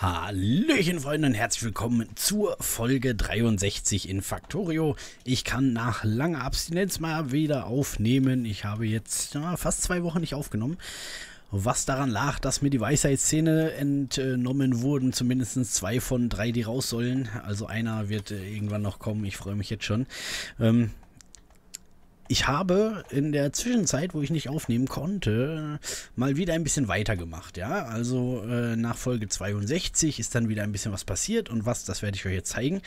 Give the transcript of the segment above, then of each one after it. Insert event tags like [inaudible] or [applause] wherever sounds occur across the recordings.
Hallöchen Freunde und herzlich willkommen zur Folge 63 in Factorio. Ich kann nach langer Abstinenz mal wieder aufnehmen. Ich habe jetzt ja, fast zwei Wochen nicht aufgenommen. Was daran lag, dass mir die Weisheitszähne entnommen wurden. Zumindest zwei von drei, die raus sollen. Also einer wird äh, irgendwann noch kommen. Ich freue mich jetzt schon. Ähm, ich habe in der Zwischenzeit, wo ich nicht aufnehmen konnte, mal wieder ein bisschen weitergemacht, ja. Also äh, nach Folge 62 ist dann wieder ein bisschen was passiert und was, das werde ich euch jetzt zeigen.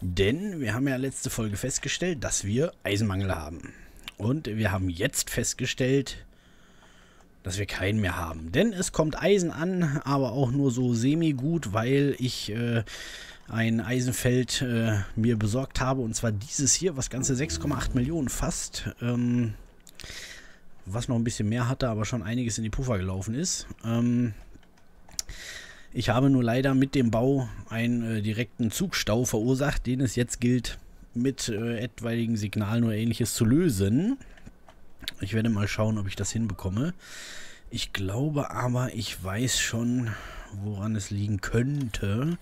Denn wir haben ja letzte Folge festgestellt, dass wir Eisenmangel haben. Und wir haben jetzt festgestellt, dass wir keinen mehr haben. Denn es kommt Eisen an, aber auch nur so semi-gut, weil ich äh, ein Eisenfeld äh, mir besorgt habe. Und zwar dieses hier, was ganze 6,8 Millionen fast. Ähm, was noch ein bisschen mehr hatte, aber schon einiges in die Puffer gelaufen ist. Ähm, ich habe nur leider mit dem Bau einen äh, direkten Zugstau verursacht, den es jetzt gilt, mit äh, etwaigen Signalen oder ähnliches zu lösen. Ich werde mal schauen, ob ich das hinbekomme. Ich glaube aber, ich weiß schon, woran es liegen könnte.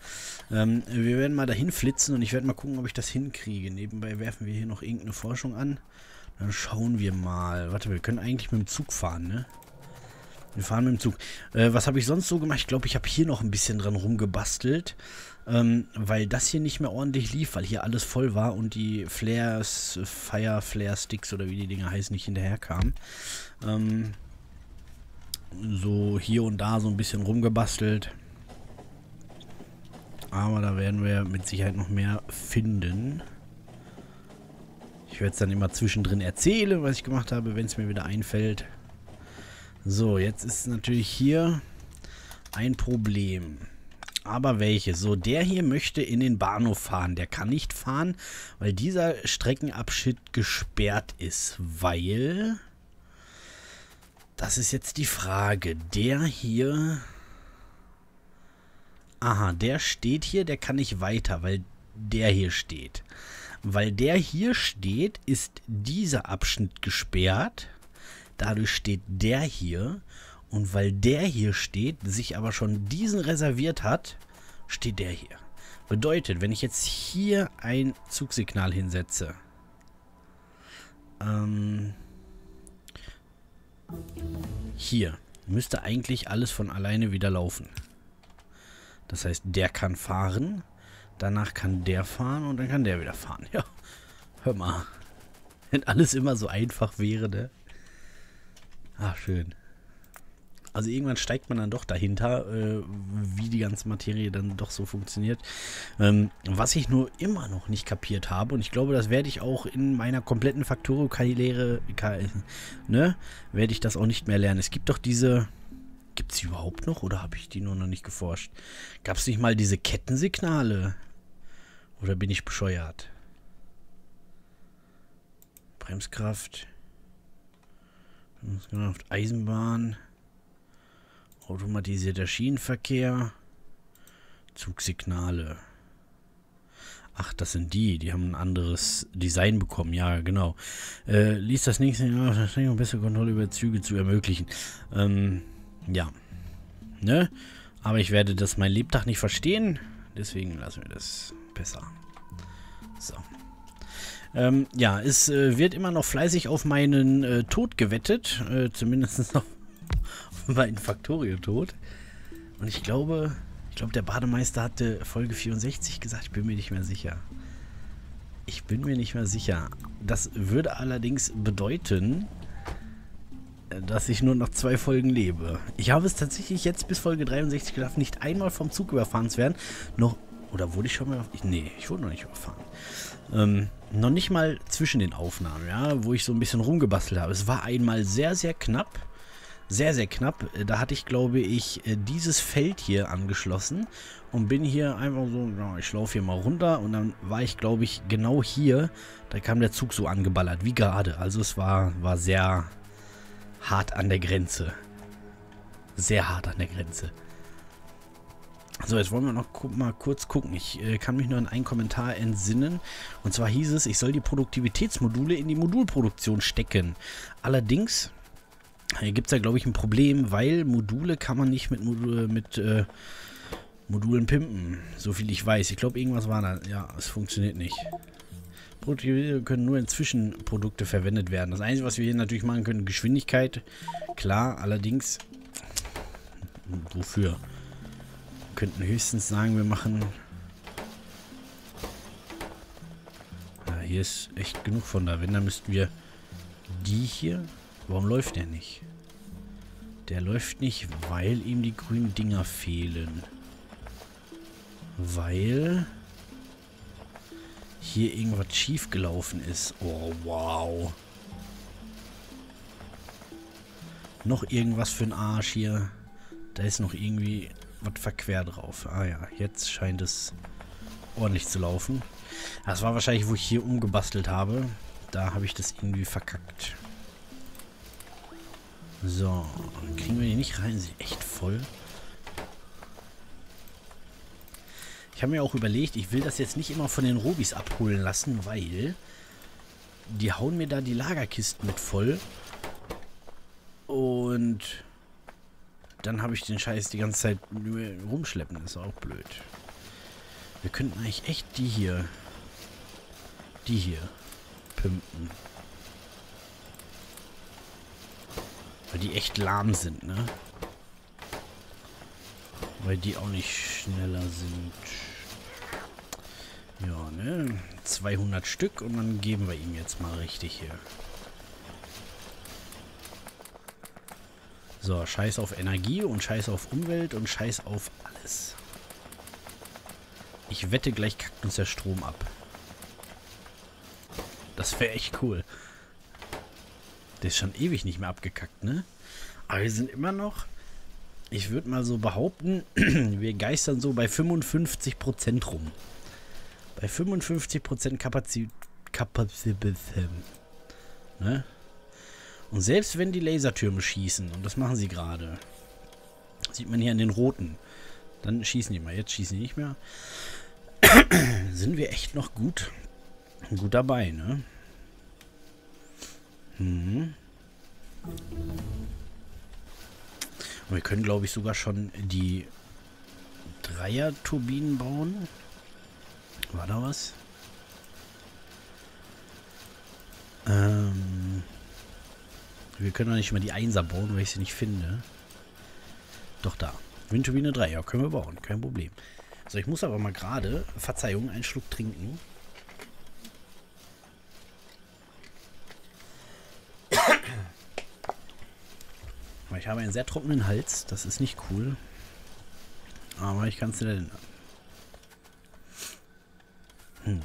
Ähm, wir werden mal dahin flitzen und ich werde mal gucken, ob ich das hinkriege. Nebenbei werfen wir hier noch irgendeine Forschung an. Dann schauen wir mal. Warte, wir können eigentlich mit dem Zug fahren, ne? Wir fahren mit dem Zug. Äh, was habe ich sonst so gemacht? Ich glaube, ich habe hier noch ein bisschen dran rumgebastelt. Ähm, weil das hier nicht mehr ordentlich lief, weil hier alles voll war und die Flares, Fire Flare Sticks oder wie die Dinger heißen, nicht hinterher kamen. Ähm, so hier und da so ein bisschen rumgebastelt. Aber da werden wir mit Sicherheit noch mehr finden. Ich werde es dann immer zwischendrin erzählen, was ich gemacht habe, wenn es mir wieder einfällt. So, jetzt ist natürlich hier ein Problem. Aber welche? So, der hier möchte in den Bahnhof fahren. Der kann nicht fahren, weil dieser Streckenabschnitt gesperrt ist. Weil... Das ist jetzt die Frage. Der hier... Aha, der steht hier, der kann nicht weiter, weil der hier steht. Weil der hier steht, ist dieser Abschnitt gesperrt. Dadurch steht der hier. Und weil der hier steht, sich aber schon diesen reserviert hat, steht der hier. Bedeutet, wenn ich jetzt hier ein Zugsignal hinsetze, ähm, hier müsste eigentlich alles von alleine wieder laufen. Das heißt, der kann fahren, danach kann der fahren und dann kann der wieder fahren. [laughs] Ja, hör mal. Wenn alles immer so einfach wäre, ne? Ach, schön. Also irgendwann steigt man dann doch dahinter, äh, wie die ganze Materie dann doch so funktioniert. Ähm, was ich nur immer noch nicht kapiert habe, und ich glaube, das werde ich auch in meiner kompletten Factorio-Karriere, ne, werde ich das auch nicht mehr lernen. Es gibt doch diese, gibt es die überhaupt noch oder habe ich die nur noch nicht geforscht? Gab es nicht mal diese Kettensignale? Oder bin ich bescheuert? Bremskraft. Bremskraft, Eisenbahn. Automatisierter Schienenverkehr. Zugsignale. Ach, das sind die. Die haben ein anderes Design bekommen. Ja, genau. Äh, ließ das nächste Jahr um bessere Kontrolle über Züge zu ermöglichen. Ähm, ja. Ne? Aber ich werde das mein Lebtag nicht verstehen. Deswegen lassen wir das besser. So. Ähm, ja, es äh, wird immer noch fleißig auf meinen äh, Tod gewettet. Äh, zumindest [laughs] noch [laughs] war in Factorio tot. Und ich glaube, ich glaube, der Bademeister hatte Folge 64 gesagt, ich bin mir nicht mehr sicher. Ich bin mir nicht mehr sicher. Das würde allerdings bedeuten, dass ich nur noch zwei Folgen lebe. Ich habe es tatsächlich jetzt bis Folge 63 geschafft, nicht einmal vom Zug überfahren zu werden. Noch, oder wurde ich schon mal... Ich, nee, ich wurde noch nicht überfahren. Ähm, noch nicht mal zwischen den Aufnahmen, ja, wo ich so ein bisschen rumgebastelt habe. Es war einmal sehr, sehr knapp sehr, sehr knapp. Äh, da hatte ich, glaube ich, äh, dieses Feld hier angeschlossen und bin hier einfach so, ich laufe hier mal runter und dann war ich, glaube ich, genau hier. Da kam der Zug so angeballert, wie gerade. Also es war, war sehr hart an der Grenze. Sehr hart an der Grenze. So, jetzt wollen wir noch mal kurz gucken. Ich äh, kann mich nur an einen Kommentar entsinnen. Und zwar hieß es, ich soll die Produktivitätsmodule in die Modulproduktion stecken. Allerdings hier gibt es ja, glaube ich, ein Problem, weil Module kann man nicht mit, Module, mit äh, Modulen pimpen. So viel ich weiß. Ich glaube, irgendwas war da. Ja, es funktioniert nicht. Produkte können nur in Zwischenprodukte verwendet werden. Das Einzige, was wir hier natürlich machen können, Geschwindigkeit. Klar, allerdings... Wofür? Wir könnten höchstens sagen, wir machen... Ja, hier ist echt genug von da. Wenn, dann müssten wir die hier... Warum läuft der nicht? Der läuft nicht, weil ihm die grünen Dinger fehlen. Weil hier irgendwas schief gelaufen ist. Oh, wow. Noch irgendwas für einen Arsch hier. Da ist noch irgendwie was verquer drauf. Ah ja, jetzt scheint es ordentlich zu laufen. Das war wahrscheinlich, wo ich hier umgebastelt habe. Da habe ich das irgendwie verkackt. So, kriegen wir die nicht rein. Sie echt voll. Ich habe mir auch überlegt, ich will das jetzt nicht immer von den Robis abholen lassen, weil die hauen mir da die Lagerkisten mit voll. Und dann habe ich den Scheiß die ganze Zeit rumschleppen. Das ist auch blöd. Wir könnten eigentlich echt die hier, die hier pimpen. Weil die echt lahm sind, ne? Weil die auch nicht schneller sind. Ja, ne? 200 Stück und dann geben wir ihm jetzt mal richtig hier. So, scheiß auf Energie und scheiß auf Umwelt und scheiß auf alles. Ich wette, gleich kackt uns der Strom ab. Das wäre echt cool. Der ist schon ewig nicht mehr abgekackt, ne? Aber wir sind immer noch, ich würde mal so behaupten, [clears throat] wir geistern so bei 55% rum. Bei 55% Kapazität. Ne? Und selbst wenn die Lasertürme schießen, und das machen sie gerade, sieht man hier an den roten, dann schießen die mal. Jetzt schießen die nicht mehr. [clears throat] Sind wir echt noch gut, gut dabei, ne? Mhm. Und wir können, glaube ich, sogar schon die Dreier-Turbinen bauen. War da was? Ähm, wir können doch nicht mal die Einser bauen, weil ich sie nicht finde. Doch da. Windturbine 3, ja, können wir bauen. Kein Problem. So, ich muss aber mal gerade, Verzeihung, einen Schluck trinken. Ich habe einen sehr trockenen Hals. Das ist nicht cool. Aber ich kann es nicht ändern. Hm.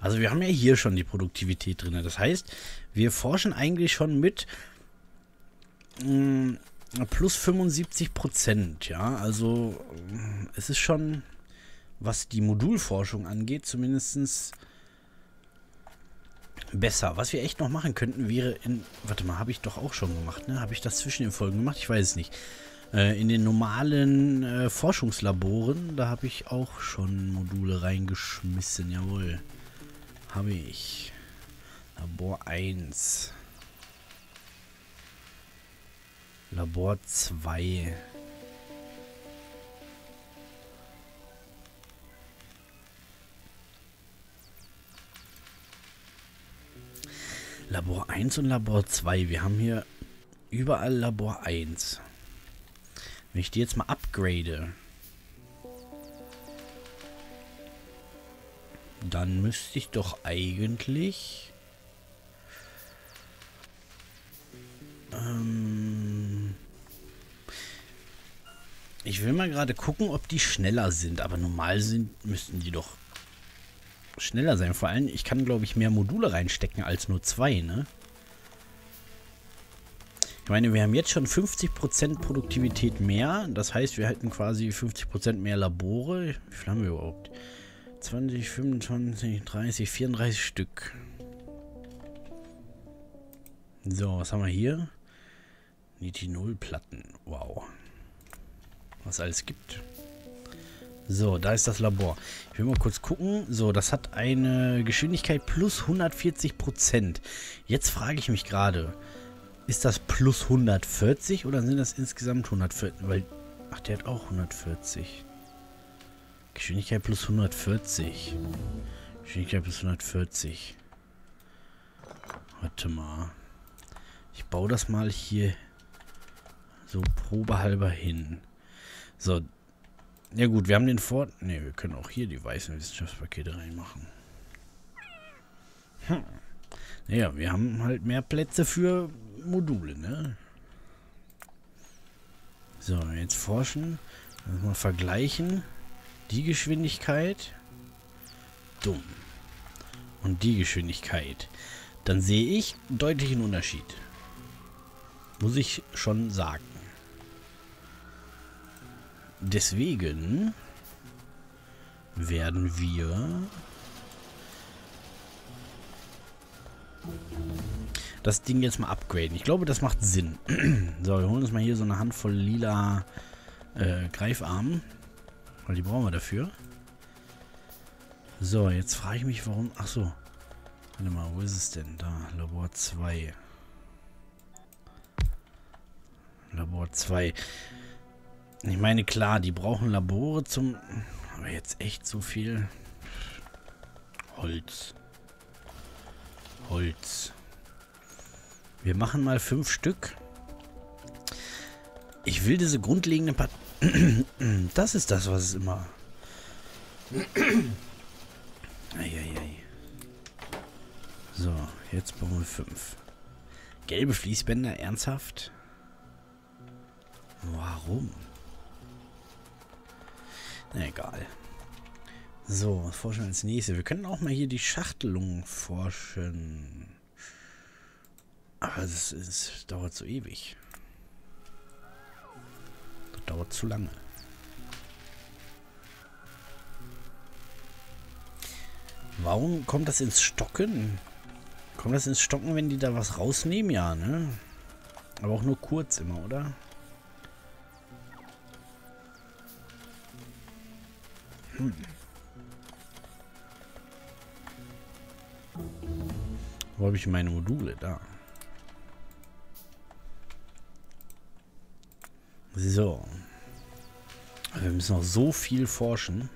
Also wir haben ja hier schon die Produktivität drin. Das heißt, wir forschen eigentlich schon mit mh, hm, plus 75 Prozent. Ja, also es ist schon, was die Modulforschung angeht, zumindest besser. Was wir echt noch machen könnten, wäre in... Warte mal, habe ich doch auch schon gemacht, ne? Habe ich das zwischen den Folgen gemacht? Ich weiß es nicht. Äh, in den normalen äh, Forschungslaboren, da habe ich auch schon Module reingeschmissen. Jawohl. Habe ich. Labor 1. Labor 2. Labor 1 und Labor 2. Wir haben hier überall Labor 1. Wenn ich die jetzt mal upgrade, dann müsste ich doch eigentlich... Ähm ich will mal gerade gucken, ob die schneller sind. Aber normal sind, müssten die doch schneller sein. Vor allem, ich kann, glaube ich, mehr Module reinstecken als nur zwei, ne? Ich meine, wir haben jetzt schon 50% Produktivität mehr. Das heißt, wir hätten quasi 50% mehr Labore. Wie viel haben wir überhaupt? 20, 25, 30, 34 Stück. So, was haben wir hier? Nitinol-Platten. Wow. Was alles gibt. So, da ist das Labor. Ich will mal kurz gucken. So, das hat eine Geschwindigkeit plus 140 Prozent. Jetzt frage ich mich gerade, ist das plus 140 oder sind das insgesamt 140? Weil, ach, der hat auch 140. Geschwindigkeit plus 140. Geschwindigkeit plus 140. Warte mal. Ich baue das mal hier so probehalber hin. So. Ja gut, wir haben den Vor... Ne, wir können auch hier die weißen Wissenschaftspakete reinmachen. Hm. Naja, wir haben halt mehr Plätze für Module, ne? So, jetzt forschen. Mal vergleichen. Die Geschwindigkeit. Dumm. Und die Geschwindigkeit. Dann sehe ich einen deutlichen Unterschied. Muss ich schon sagen. Deswegen werden wir das Ding jetzt mal upgraden. Ich glaube, das macht Sinn. [clears throat] so, wir holen uns mal hier so eine Handvoll lila äh, Greifarmen. Weil die brauchen wir dafür. So, jetzt frage ich mich, warum... Ach so. Warte mal, wo ist es denn? Da, Labor 2. Labor 2. Ich meine, klar, die brauchen Labore zum... Aber jetzt echt so viel... Holz. Holz. Wir machen mal fünf Stück. Ich will diese grundlegende Part [clears throat] Das ist das, was es immer... [clears throat] Eieiei. So, jetzt brauchen wir fünf. Gelbe Fließbänder, ernsthaft? Warum? Egal. So, was forschen wir als nächstes? Wir können auch mal hier die Schachtelung forschen. Aber das, das dauert so ewig. Das dauert zu lange. Warum kommt das ins Stocken? Kommt das ins Stocken, wenn die da was rausnehmen? Ja, ne? Aber auch nur kurz immer, oder? Hm. Wo habe ich meine Module? Da. So. Wir müssen noch so viel forschen.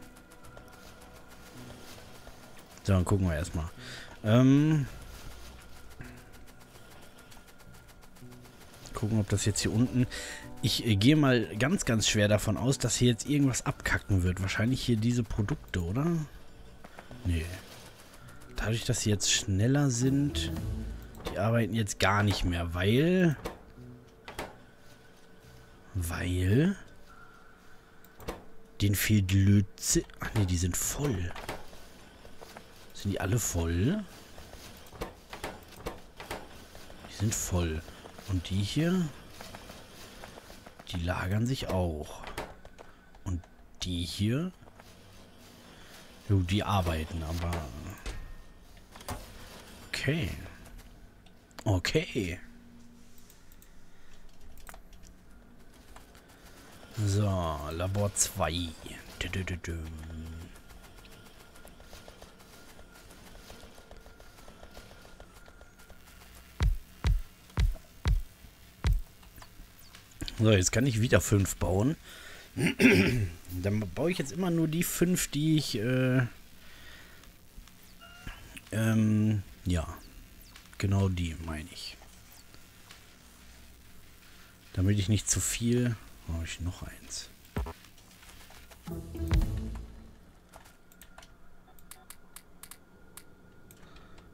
So, dann gucken wir erstmal. Ähm, gucken, ob das jetzt hier unten... Ich äh, gehe mal ganz, ganz schwer davon aus, dass hier jetzt irgendwas abkacken wird. Wahrscheinlich hier diese Produkte, oder? Nee. Dadurch, dass sie jetzt schneller sind, die arbeiten jetzt gar nicht mehr, weil... Weil... Den fehlt Lötze... Ach nee, die sind voll. Sind die alle voll? Die sind voll. Und die hier? Die lagern sich auch. Und die hier? Die arbeiten, aber... Okay. Okay. So, Labor 2. So, jetzt kann ich wieder 5 bauen. [clears throat] Dann baue ich jetzt immer nur die 5, die ich, äh, ähm, ja, genau die meine ich. Damit ich nicht zu viel, brauche ich noch eins.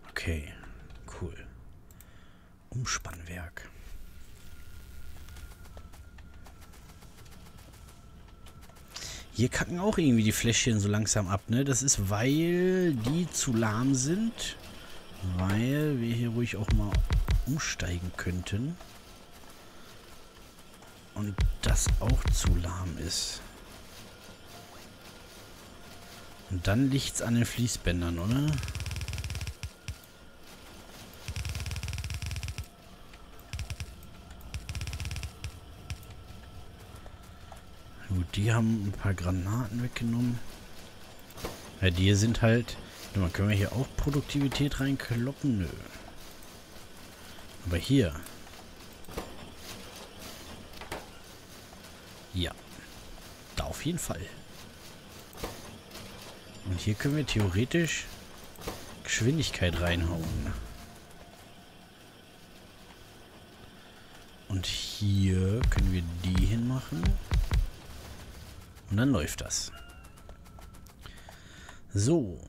Okay, cool. Umspannwerk. Hier kacken auch irgendwie die Fläschchen so langsam ab, ne? Das ist, weil die zu lahm sind. Weil wir hier ruhig auch mal umsteigen könnten. Und das auch zu lahm ist. Und dann liegt es an den Fließbändern, oder? Die haben ein paar Granaten weggenommen. Ja, die sind halt... Mal, können wir hier auch Produktivität reinkloppen? Nö. Aber hier... Ja. Da auf jeden Fall. Und hier können wir theoretisch Geschwindigkeit reinhauen. Und hier können wir die hinmachen. Und dann läuft das. So.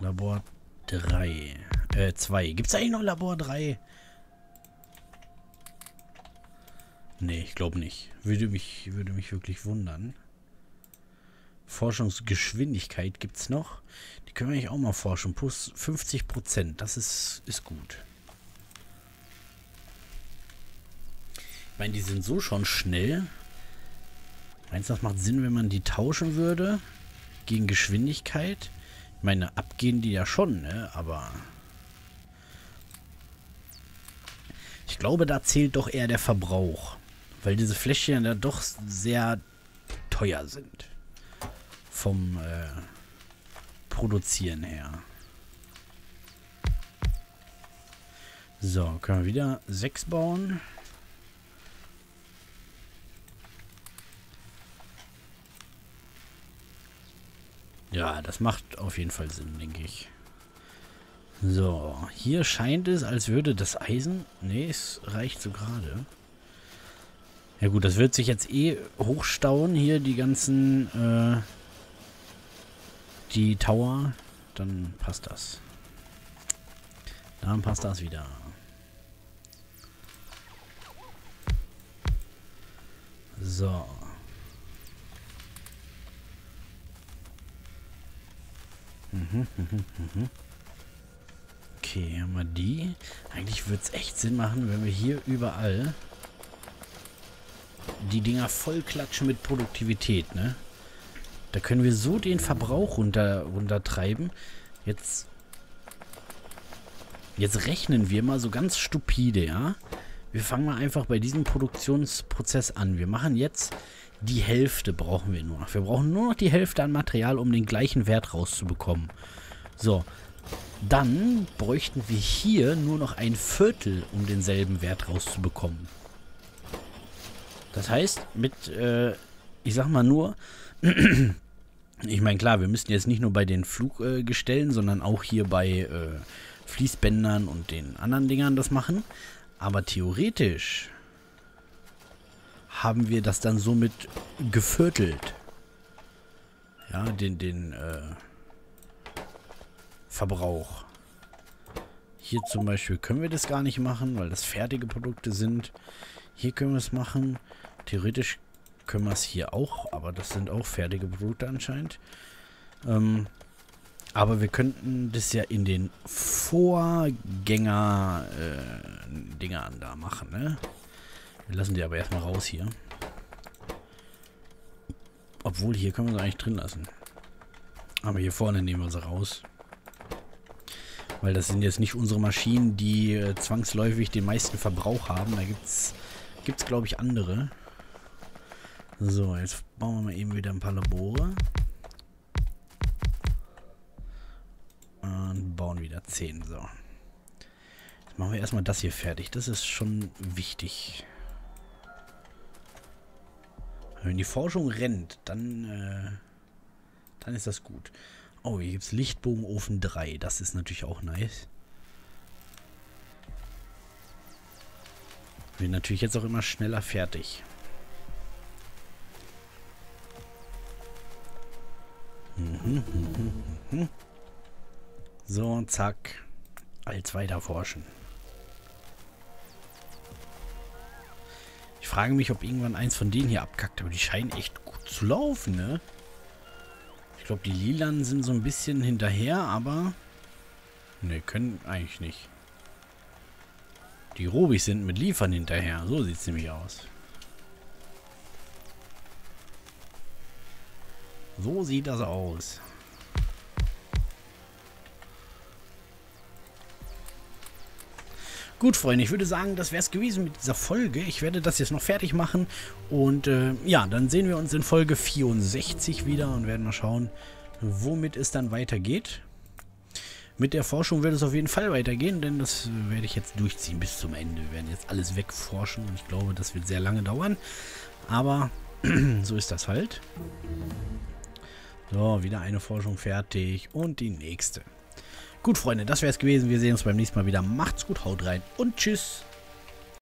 Labor 3. Äh, 2. Gibt es eigentlich noch Labor 3? Nee, ich glaube nicht. Würde mich, würde mich wirklich wundern. Forschungsgeschwindigkeit gibt es noch. Die können wir eigentlich auch mal forschen. Plus 50 Prozent. Das ist, ist gut. Ich meine, die sind so schon schnell. Meinst du, das macht Sinn, wenn man die tauschen würde? Gegen Geschwindigkeit? Ich meine, abgehen die ja schon, ne? Aber... Ich glaube, da zählt doch eher der Verbrauch. Weil diese Fläschchen ja doch sehr teuer sind vom äh, Produzieren her. So, können wir wieder sechs bauen. Ja, das macht auf jeden Fall Sinn, denke ich. So, hier scheint es, als würde das Eisen... Ne, es reicht so gerade. Ja gut, das wird sich jetzt eh hochstauen, hier die ganzen... Äh, die Tower, dann passt das. Dann passt das wieder. So. Okay, haben wir die. Eigentlich würde es echt Sinn machen, wenn wir hier überall die Dinger voll klatschen mit Produktivität, ne? Da können wir so den Verbrauch runter, runtertreiben. Jetzt, jetzt rechnen wir mal so ganz stupide, ja. Wir fangen mal einfach bei diesem Produktionsprozess an. Wir machen jetzt die Hälfte brauchen wir nur noch. Wir brauchen nur noch die Hälfte an Material, um den gleichen Wert rauszubekommen. So, dann bräuchten wir hier nur noch ein Viertel, um denselben Wert rauszubekommen. Das heißt, mit, äh, ich sag mal nur, [clears throat] ich meine, klar, wir müssten jetzt nicht nur bei den Fluggestellen, äh, sondern auch hier bei äh, Fließbändern und den anderen Dingern das machen. Aber theoretisch haben wir das dann somit geviertelt. Ja, den, den äh, Verbrauch. Hier zum Beispiel können wir das gar nicht machen, weil das fertige Produkte sind. Hier können wir es machen. Theoretisch können wir es hier auch, aber das sind auch fertige Brote anscheinend. Ähm, aber wir könnten das ja in den Vorgänger-Dingern äh, da machen, ne? Wir lassen die aber erstmal raus hier. Obwohl, hier können wir sie eigentlich drin lassen. Aber hier vorne nehmen wir sie raus. Weil das sind jetzt nicht unsere Maschinen, die äh, zwangsläufig den meisten Verbrauch haben. Da gibt es, glaube ich, andere. So, jetzt bauen wir mal eben wieder ein paar Labore. 16. So. Jetzt machen wir erstmal das hier fertig. Das ist schon wichtig. Wenn die Forschung rennt, dann, äh, dann ist das gut. Oh, hier gibt es Lichtbogenofen 3. Das ist natürlich auch nice. Wird natürlich jetzt auch immer schneller fertig. Mhm, mhm, mhm. mhm, mhm. So, zack. Als weiter forschen. Ich frage mich, ob irgendwann eins von denen hier abkackt, aber die scheinen echt gut zu laufen, ne? Ich glaube, die Lilanen sind so ein bisschen hinterher, aber... Ne, können eigentlich nicht. Die Robis sind mit Liefern hinterher. So sieht es nämlich aus. So sieht das aus. Gut, Freunde, ich würde sagen, das wäre es gewesen mit dieser Folge. Ich werde das jetzt noch fertig machen. Und äh, ja, dann sehen wir uns in Folge 64 wieder und werden mal schauen, womit es dann weitergeht. Mit der Forschung wird es auf jeden Fall weitergehen, denn das äh, werde ich jetzt durchziehen bis zum Ende. Wir werden jetzt alles wegforschen und ich glaube, das wird sehr lange dauern. Aber [clears throat] so ist das halt. So, wieder eine Forschung fertig und die nächste. Gut, Freunde, das wäre es gewesen. Wir sehen uns beim nächsten Mal wieder. Macht's gut, haut rein und tschüss.